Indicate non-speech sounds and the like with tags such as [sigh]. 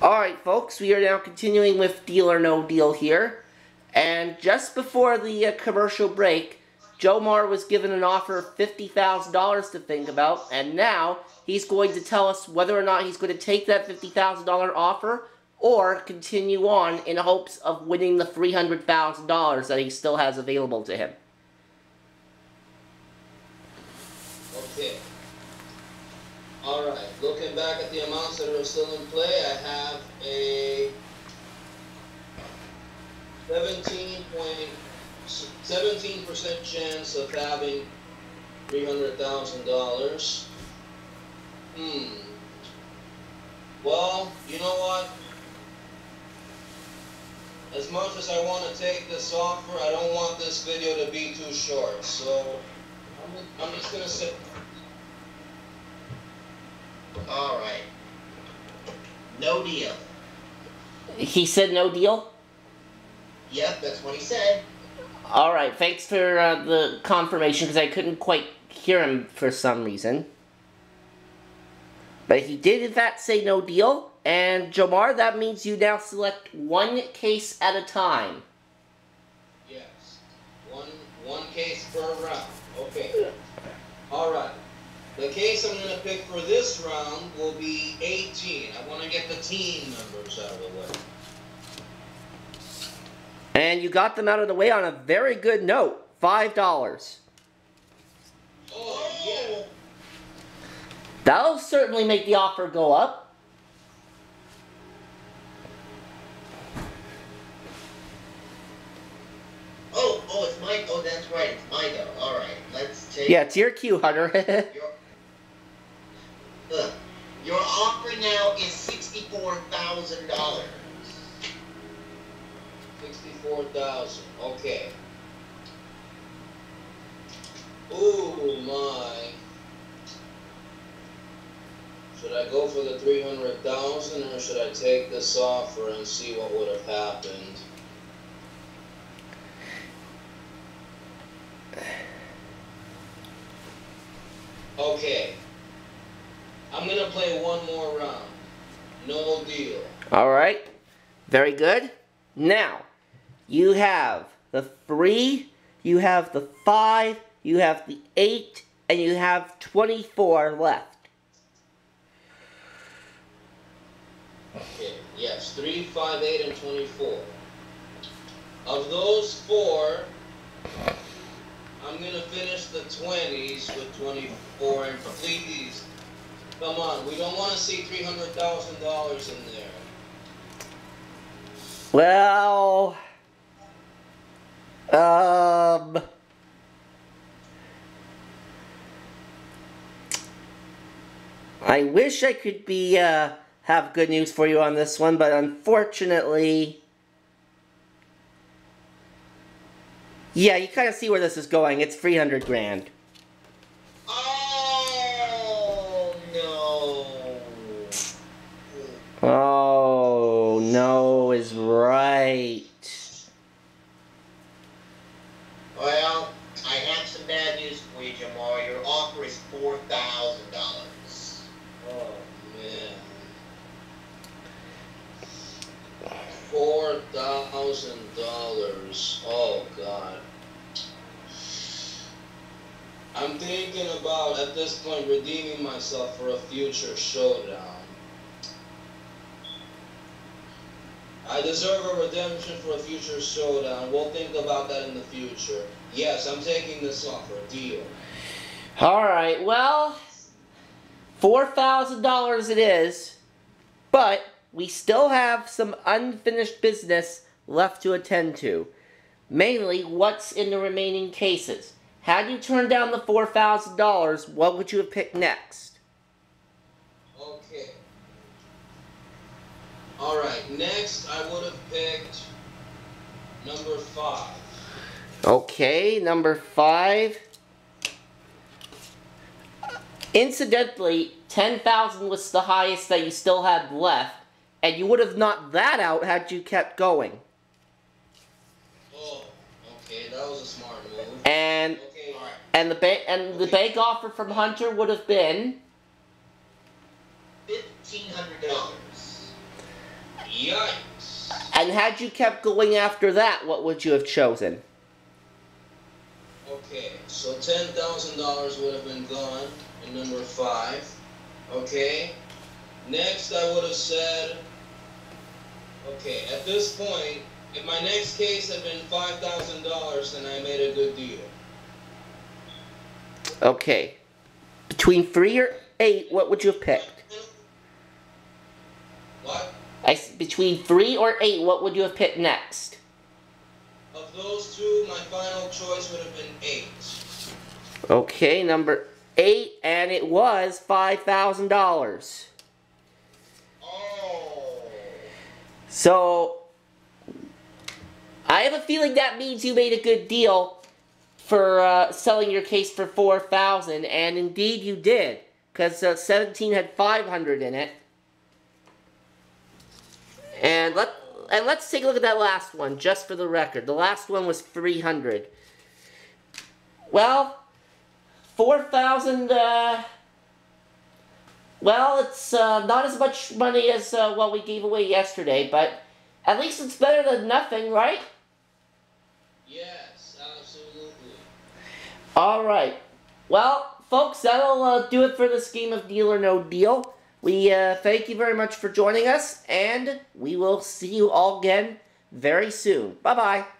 Alright, folks, we are now continuing with Deal or No Deal here. And just before the uh, commercial break, Jomar was given an offer of $50,000 to think about, and now he's going to tell us whether or not he's going to take that $50,000 offer or continue on in hopes of winning the $300,000 that he still has available to him. Okay. Alright, looking back at the amounts that are still in play, I have a 17 point, 17% chance of having $300,000. Hmm. Well, you know what? As much as I want to take this offer, I don't want this video to be too short, so I'm, just gonna sit All right. No deal. He said no deal? Yep, that's what he said. Alright, thanks for uh, the confirmation because I couldn't quite hear him for some reason. But he did in fact say no deal. And Jomar, that means you now select one case at a time. Yes. One one case per round. Okay. All right. The case I'm going to pick for this round will be 18. I want to get the team numbers out of the way. And you got them out of the way on a very good note. Five dollars. Oh, yeah. That'll certainly make the offer go up. Oh, oh, it's my. Oh, that's right. It's my go. All right. Let's take. Yeah, it's your cue, Hunter. [laughs] Offer now is sixty-four thousand dollars. 64,000. Okay. Oh my. Should I go for the 300,000 or should I take this offer and see what would have happened? Okay. I'm gonna play one more round. No deal. Alright. Very good. Now, you have the three, you have the five, you have the eight, and you have 24 left. Okay, yes, three, five, eight, and twenty-four. Of those four, I'm gonna finish the twenties with twenty-four, and please, come on, we don't see three hundred thousand dollars in there. Well, um, I wish I could be, uh, have good news for you on this one, but unfortunately, yeah, you kind of see where this is going. It's 300 grand. Oh no. Oh, no is right. Well, I have some bad news for you, Jomar. Your offer is four thousand dollars. Oh, man. Four thousand dollars, oh god. I'm thinking about, at this point, redeeming myself for a future showdown. I deserve a redemption for a future showdown. We'll think about that in the future. Yes, I'm taking this offer. Deal. Alright, well, $4,000 it is, but we still have some unfinished business left to attend to. Mainly, what's in the remaining cases. Had you turned down the $4,000, what would you have picked next? Okay. Alright, next I would have picked number five. Okay, number five. Incidentally, 10,000 was the highest that you still had left, and you would have knocked that out had you kept going. Oh, okay, that was a smart move. And Okay, alright. and the bank and the bank offer from Hunter would have been Fifteen hundred dollars. Yikes. And had you kept going after that, what would you have chosen? Okay, so ten thousand dollars would have been gone in number five. Okay. Next, I would have said. Okay, at this point, if my next case had been five thousand dollars, then I made a good deal. Okay. Between three or eight, what would you have picked? I between three or eight, what would you have picked next? Of those two, my final choice would have been eight. Okay, number eight, and it was five thousand dollars. Oh. So I have a feeling that means you made a good deal for uh, selling your case for four thousand, and indeed you did, because uh, seventeen had five hundred in it. And let and let's take a look at that last one, just for the record. The last one was three hundred. Well, four thousand. Uh, well, it's uh, not as much money as uh, what we gave away yesterday, but at least it's better than nothing, right? Yes, absolutely. All right. Well, folks, that'll uh, do it for this game of Deal or No Deal. We uh, thank you very much for joining us, and we will see you all again very soon. Bye bye.